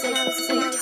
sexy.